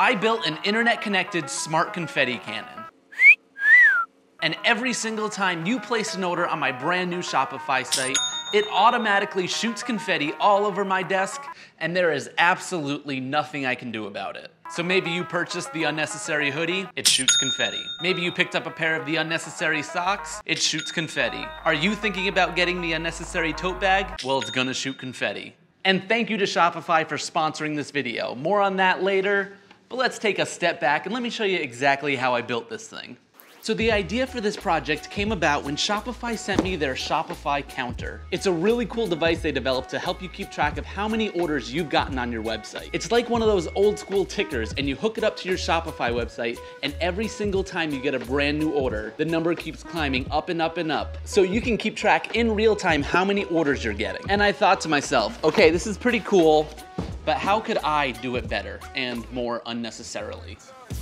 I built an internet connected smart confetti cannon. And every single time you place an order on my brand new Shopify site, it automatically shoots confetti all over my desk, and there is absolutely nothing I can do about it. So maybe you purchased the unnecessary hoodie, it shoots confetti. Maybe you picked up a pair of the unnecessary socks, it shoots confetti. Are you thinking about getting the unnecessary tote bag? Well, it's gonna shoot confetti. And thank you to Shopify for sponsoring this video. More on that later, but let's take a step back and let me show you exactly how I built this thing. So the idea for this project came about when Shopify sent me their Shopify counter. It's a really cool device they developed to help you keep track of how many orders you've gotten on your website. It's like one of those old school tickers and you hook it up to your Shopify website and every single time you get a brand new order, the number keeps climbing up and up and up. So you can keep track in real time how many orders you're getting. And I thought to myself, okay, this is pretty cool, but how could I do it better and more unnecessarily?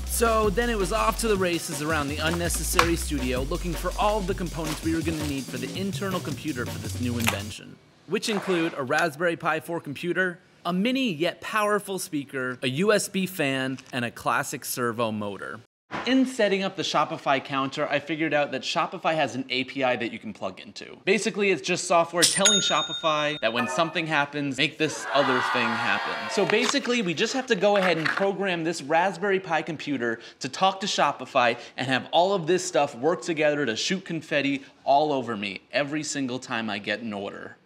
So then it was off to the races around the unnecessary studio looking for all of the components we were going to need for the internal computer for this new invention, which include a Raspberry Pi 4 computer, a mini yet powerful speaker, a USB fan, and a classic servo motor. In setting up the Shopify counter, I figured out that Shopify has an API that you can plug into. Basically, it's just software telling Shopify that when something happens, make this other thing happen. So basically, we just have to go ahead and program this Raspberry Pi computer to talk to Shopify and have all of this stuff work together to shoot confetti all over me every single time I get an order.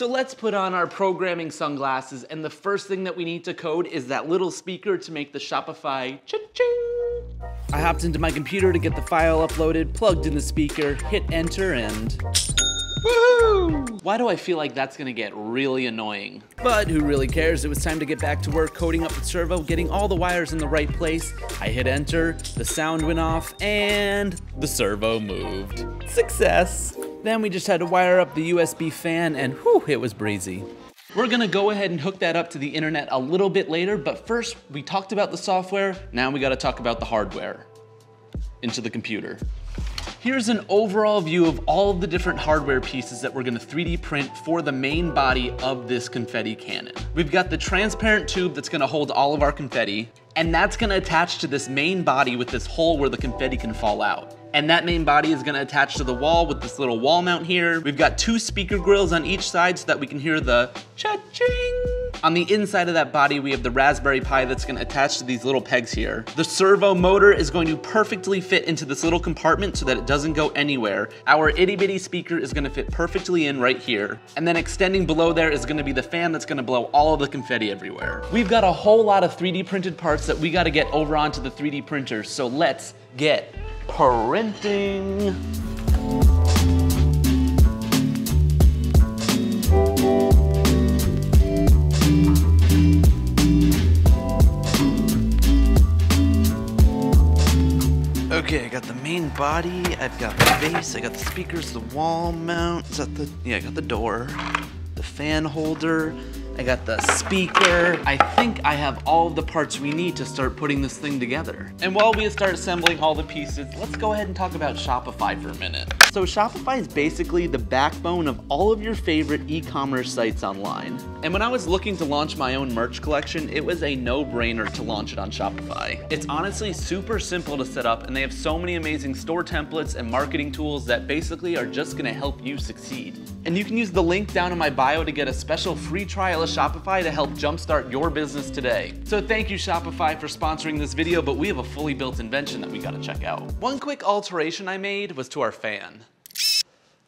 So let's put on our programming sunglasses and the first thing that we need to code is that little speaker to make the Shopify cha-ching. I hopped into my computer to get the file uploaded, plugged in the speaker, hit enter and! Why do I feel like that's gonna get really annoying? But who really cares? It was time to get back to work coding up the servo, getting all the wires in the right place. I hit enter, the sound went off, and the servo moved. Success! Then we just had to wire up the USB fan and whew, it was breezy. We're gonna go ahead and hook that up to the internet a little bit later, but first we talked about the software, now we gotta talk about the hardware. Into the computer. Here's an overall view of all of the different hardware pieces that we're gonna 3D print for the main body of this confetti cannon. We've got the transparent tube that's gonna hold all of our confetti, and that's gonna attach to this main body with this hole where the confetti can fall out. And that main body is gonna attach to the wall with this little wall mount here. We've got two speaker grills on each side so that we can hear the cha-ching. On the inside of that body, we have the Raspberry Pi that's gonna attach to these little pegs here. The servo motor is going to perfectly fit into this little compartment so that it doesn't go anywhere. Our itty bitty speaker is gonna fit perfectly in right here. And then extending below there is gonna be the fan that's gonna blow all of the confetti everywhere. We've got a whole lot of 3D printed parts that we gotta get over onto the 3D printer, so let's get printing. Okay, I got the main body, I've got the base, I got the speakers, the wall mount, is that the, yeah, I got the door, the fan holder, I got the speaker. I think I have all of the parts we need to start putting this thing together. And while we start assembling all the pieces, let's go ahead and talk about Shopify for a minute. So Shopify is basically the backbone of all of your favorite e-commerce sites online. And when I was looking to launch my own merch collection, it was a no-brainer to launch it on Shopify. It's honestly super simple to set up and they have so many amazing store templates and marketing tools that basically are just gonna help you succeed. And you can use the link down in my bio to get a special free trial Shopify to help jumpstart your business today. So thank you Shopify for sponsoring this video, but we have a fully built invention that we gotta check out. One quick alteration I made was to our fan.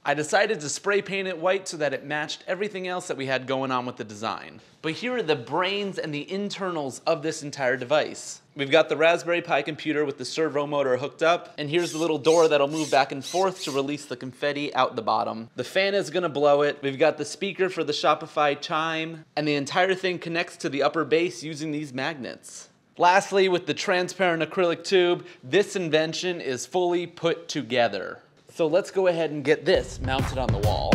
I decided to spray paint it white so that it matched everything else that we had going on with the design. But here are the brains and the internals of this entire device. We've got the Raspberry Pi computer with the servo motor hooked up, and here's the little door that'll move back and forth to release the confetti out the bottom. The fan is gonna blow it. We've got the speaker for the Shopify chime, and the entire thing connects to the upper base using these magnets. Lastly, with the transparent acrylic tube, this invention is fully put together. So let's go ahead and get this mounted on the wall.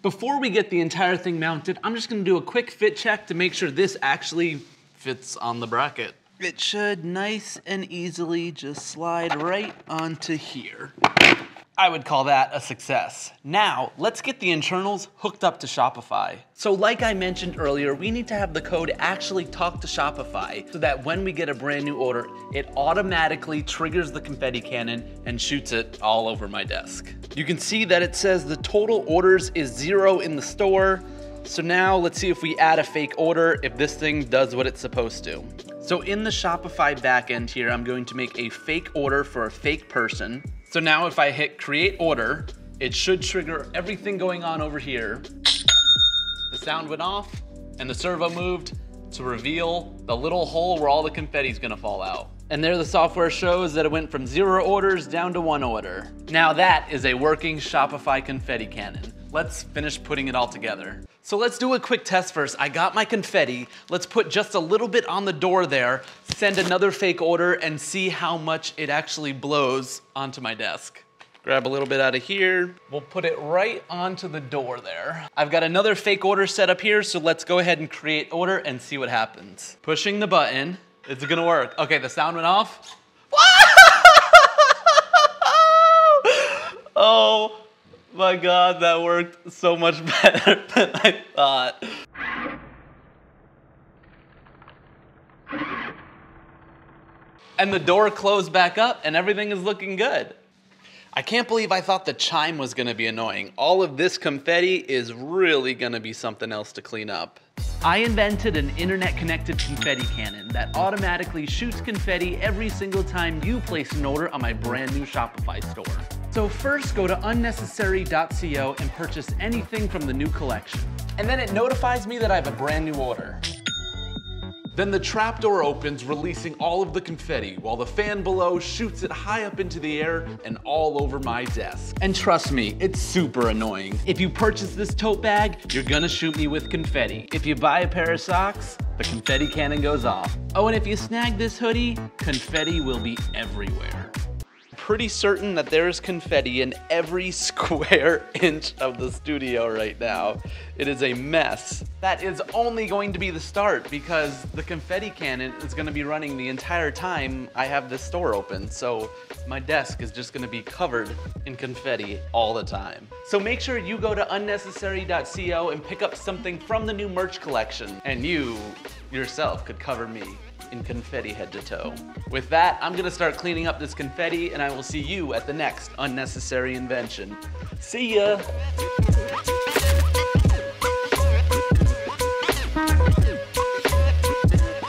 Before we get the entire thing mounted, I'm just gonna do a quick fit check to make sure this actually fits on the bracket. it should nice and easily just slide right onto here. I would call that a success. Now, let's get the internals hooked up to Shopify. So like I mentioned earlier, we need to have the code actually talk to Shopify so that when we get a brand new order, it automatically triggers the confetti cannon and shoots it all over my desk. You can see that it says the total orders is zero in the store. So now let's see if we add a fake order, if this thing does what it's supposed to. So in the Shopify backend here, I'm going to make a fake order for a fake person. So now if I hit create order, it should trigger everything going on over here. The sound went off and the servo moved to reveal the little hole where all the confetti is gonna fall out. And there the software shows that it went from zero orders down to one order. Now that is a working Shopify confetti cannon. Let's finish putting it all together. So let's do a quick test first. I got my confetti. Let's put just a little bit on the door there, send another fake order, and see how much it actually blows onto my desk. Grab a little bit out of here. We'll put it right onto the door there. I've got another fake order set up here, so let's go ahead and create order and see what happens. Pushing the button. It's gonna work? Okay, the sound went off. oh my god, that worked so much better than I thought. And the door closed back up and everything is looking good. I can't believe I thought the chime was gonna be annoying. All of this confetti is really gonna be something else to clean up. I invented an internet connected confetti cannon that automatically shoots confetti every single time you place an order on my brand new Shopify store. So first go to unnecessary.co and purchase anything from the new collection. And then it notifies me that I have a brand new order. Then the trapdoor opens, releasing all of the confetti, while the fan below shoots it high up into the air and all over my desk. And trust me, it's super annoying. If you purchase this tote bag, you're gonna shoot me with confetti. If you buy a pair of socks, the confetti cannon goes off. Oh, and if you snag this hoodie, confetti will be everywhere pretty certain that there's confetti in every square inch of the studio right now. It is a mess. That is only going to be the start because the confetti cannon is gonna be running the entire time I have this store open. So my desk is just gonna be covered in confetti all the time. So make sure you go to unnecessary.co and pick up something from the new merch collection and you yourself could cover me in confetti head to toe. With that, I'm gonna start cleaning up this confetti and I will see you at the next unnecessary invention. See ya!